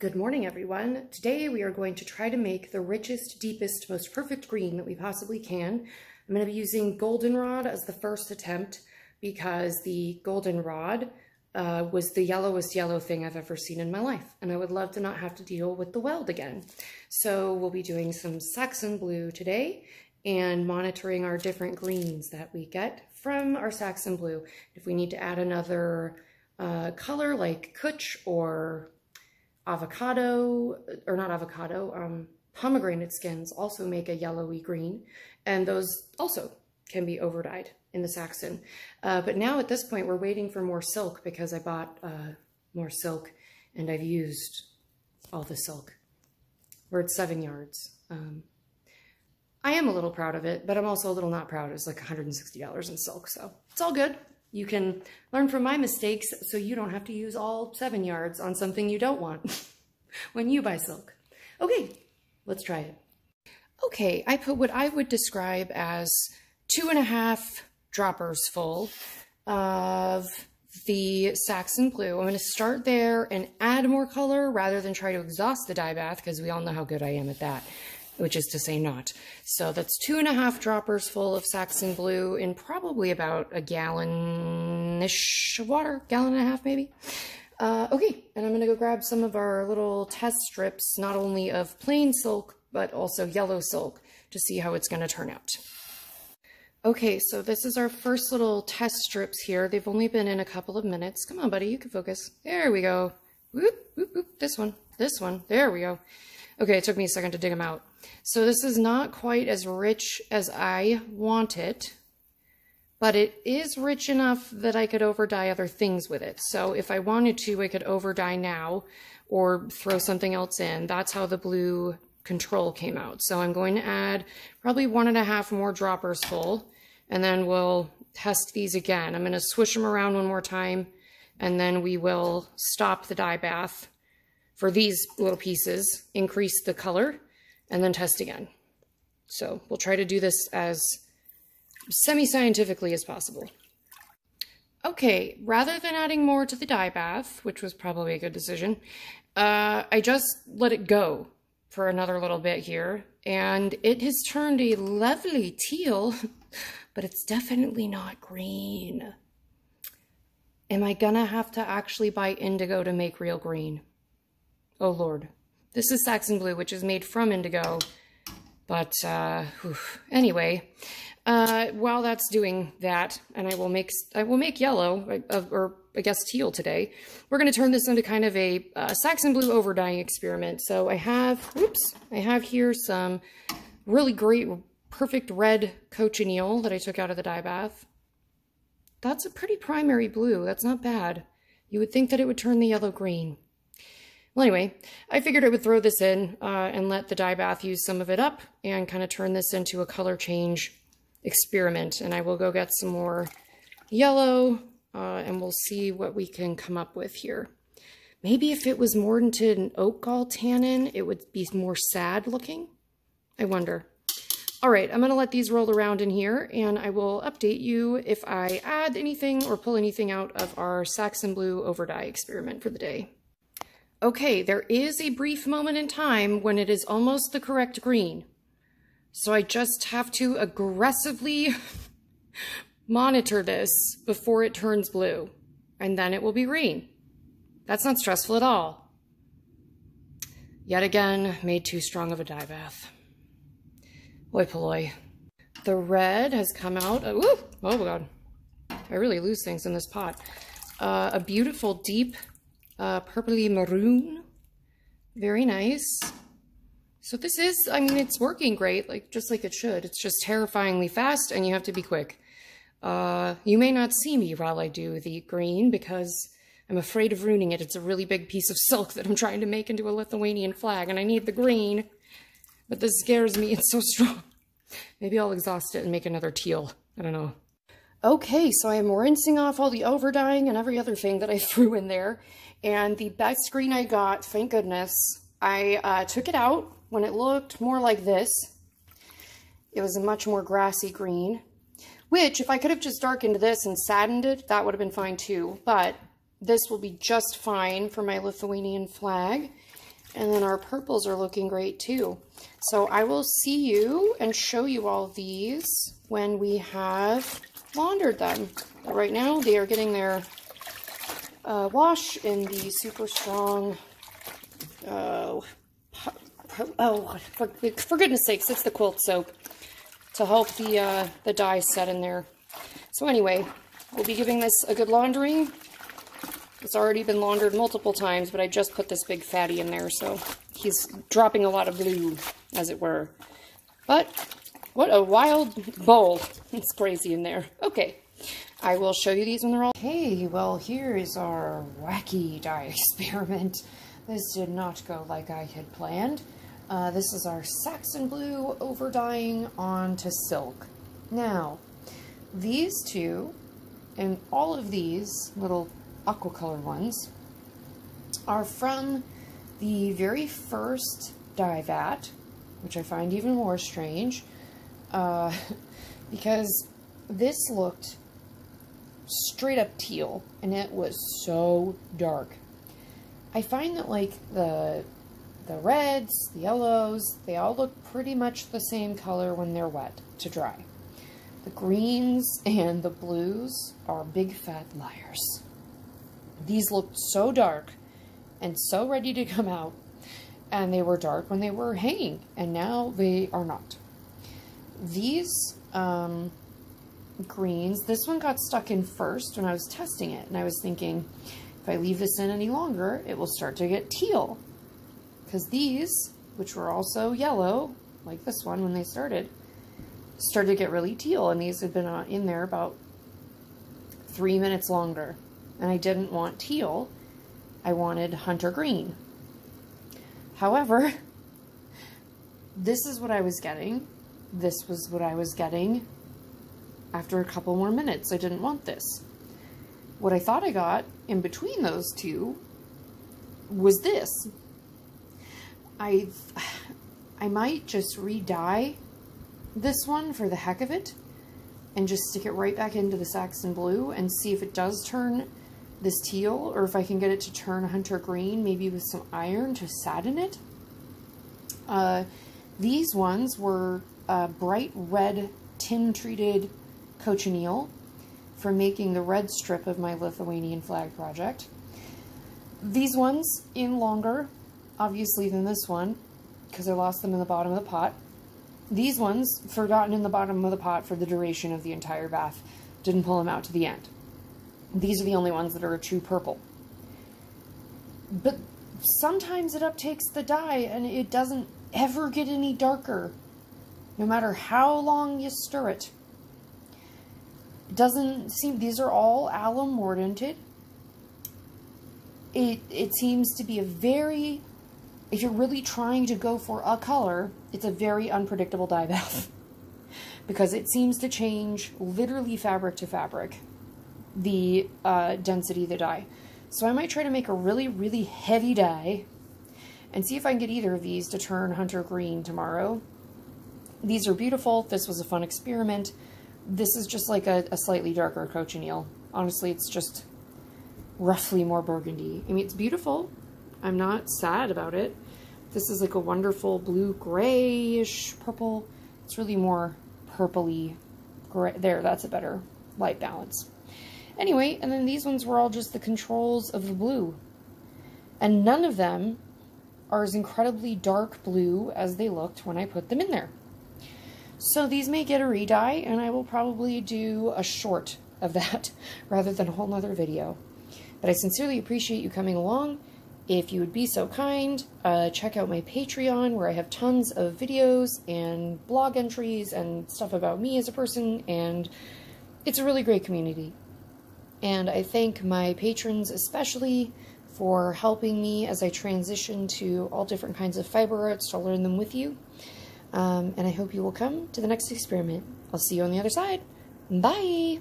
Good morning, everyone. Today we are going to try to make the richest, deepest, most perfect green that we possibly can. I'm going to be using goldenrod as the first attempt because the goldenrod uh, was the yellowest yellow thing I've ever seen in my life, and I would love to not have to deal with the weld again. So we'll be doing some Saxon blue today and monitoring our different greens that we get from our Saxon blue. If we need to add another uh, color like cutch or avocado, or not avocado, um, pomegranate skins also make a yellowy green, and those also can be overdyed in the Saxon. Uh, but now at this point, we're waiting for more silk because I bought uh, more silk and I've used all the silk. We're at seven yards. Um, I am a little proud of it, but I'm also a little not proud. It's like $160 in silk, so it's all good. You can learn from my mistakes so you don't have to use all seven yards on something you don't want when you buy silk. Okay, let's try it. Okay, I put what I would describe as two and a half droppers full of the Saxon Blue. I'm going to start there and add more color rather than try to exhaust the dye bath because we all know how good I am at that which is to say not. So that's two and a half droppers full of Saxon Blue in probably about a gallon-ish of water, gallon and a half maybe. Uh, okay, and I'm going to go grab some of our little test strips, not only of plain silk, but also yellow silk, to see how it's going to turn out. Okay, so this is our first little test strips here. They've only been in a couple of minutes. Come on, buddy, you can focus. There we go. Whoop, whoop, whoop. This one, this one. There we go. Okay, it took me a second to dig them out. So this is not quite as rich as I want it, but it is rich enough that I could overdye other things with it. So if I wanted to, I could overdye now or throw something else in. That's how the blue control came out. So I'm going to add probably one and a half more droppers full, and then we'll test these again. I'm going to swish them around one more time, and then we will stop the dye bath for these little pieces, increase the color, and then test again. So we'll try to do this as semi-scientifically as possible. Okay, rather than adding more to the dye bath, which was probably a good decision, uh, I just let it go for another little bit here, and it has turned a lovely teal, but it's definitely not green. Am I gonna have to actually buy indigo to make real green? Oh Lord. This is Saxon Blue, which is made from indigo. But uh, anyway, uh, while that's doing that, and I will make I will make yellow, or I guess teal today, we're going to turn this into kind of a uh, Saxon Blue overdyeing experiment. So I have, oops, I have here some really great, perfect red cochineal that I took out of the dye bath. That's a pretty primary blue. That's not bad. You would think that it would turn the yellow green. Well, anyway, I figured I would throw this in uh, and let the dye bath use some of it up and kind of turn this into a color change experiment. And I will go get some more yellow uh, and we'll see what we can come up with here. Maybe if it was more into an oak gall tannin, it would be more sad looking. I wonder. All right, I'm going to let these roll around in here, and I will update you if I add anything or pull anything out of our Saxon Blue over dye experiment for the day. Okay, there is a brief moment in time when it is almost the correct green. So I just have to aggressively monitor this before it turns blue. And then it will be green. That's not stressful at all. Yet again, made too strong of a dye bath. Oi polloi. The red has come out. Oh, oh god. I really lose things in this pot. Uh, a beautiful deep uh, purpley maroon. Very nice. So this is, I mean, it's working great, like just like it should. It's just terrifyingly fast and you have to be quick. Uh, you may not see me while I do the green because I'm afraid of ruining it. It's a really big piece of silk that I'm trying to make into a Lithuanian flag and I need the green. But this scares me, it's so strong. Maybe I'll exhaust it and make another teal. I don't know. Okay, so I am rinsing off all the overdyeing and every other thing that I threw in there. And the best screen I got, thank goodness, I uh, took it out when it looked more like this. It was a much more grassy green, which if I could have just darkened this and saddened it, that would have been fine too. But this will be just fine for my Lithuanian flag. And then our purples are looking great too. So I will see you and show you all these when we have laundered them. But right now they are getting their uh, wash in the super strong, uh, oh, for, for, goodness sakes, it's the quilt soap to help the, uh, the dye set in there. So anyway, we'll be giving this a good laundry. It's already been laundered multiple times, but I just put this big fatty in there, so he's dropping a lot of blue, as it were. But what a wild bowl. It's crazy in there. Okay, I will show you these when they're all... Hey, well, here is our wacky dye experiment. This did not go like I had planned. Uh, this is our Saxon Blue over dyeing onto silk. Now, these two, and all of these little aqua color ones, are from the very first dye vat, which I find even more strange, uh, because this looked straight up teal, and it was so dark. I find that like the the reds, the yellows, they all look pretty much the same color when they're wet to dry. The greens and the blues are big fat liars. These looked so dark and so ready to come out, and they were dark when they were hanging, and now they are not. These um, greens. This one got stuck in first when I was testing it, and I was thinking, if I leave this in any longer, it will start to get teal. Because these, which were also yellow, like this one when they started, started to get really teal, and these had been uh, in there about three minutes longer. And I didn't want teal, I wanted hunter green. However, this is what I was getting. This was what I was getting after a couple more minutes. I didn't want this. What I thought I got in between those two was this. I, I might just re-dye this one for the heck of it and just stick it right back into the Saxon Blue and see if it does turn this teal or if I can get it to turn hunter green, maybe with some iron to sadden it. Uh, these ones were uh, bright red tin treated cochineal for making the red strip of my Lithuanian flag project. These ones in longer, obviously, than this one, because I lost them in the bottom of the pot. These ones, forgotten in the bottom of the pot for the duration of the entire bath. Didn't pull them out to the end. These are the only ones that are a true purple. But sometimes it uptakes the dye and it doesn't ever get any darker, no matter how long you stir it. It doesn't seem, these are all alum mordanted. It, it seems to be a very, if you're really trying to go for a color, it's a very unpredictable dye bath. because it seems to change literally fabric to fabric, the uh, density of the dye. So I might try to make a really, really heavy dye and see if I can get either of these to turn hunter green tomorrow. These are beautiful. This was a fun experiment. This is just like a, a slightly darker cochineal. Honestly, it's just roughly more burgundy. I mean, it's beautiful. I'm not sad about it. This is like a wonderful blue grayish purple. It's really more purpley gray. There, that's a better light balance. Anyway, and then these ones were all just the controls of the blue. And none of them are as incredibly dark blue as they looked when I put them in there. So these may get a redye, and I will probably do a short of that rather than a whole nother video. But I sincerely appreciate you coming along. If you would be so kind, uh, check out my Patreon where I have tons of videos and blog entries and stuff about me as a person, and it's a really great community. And I thank my patrons especially for helping me as I transition to all different kinds of fiber arts to learn them with you. Um, and I hope you will come to the next experiment. I'll see you on the other side. Bye!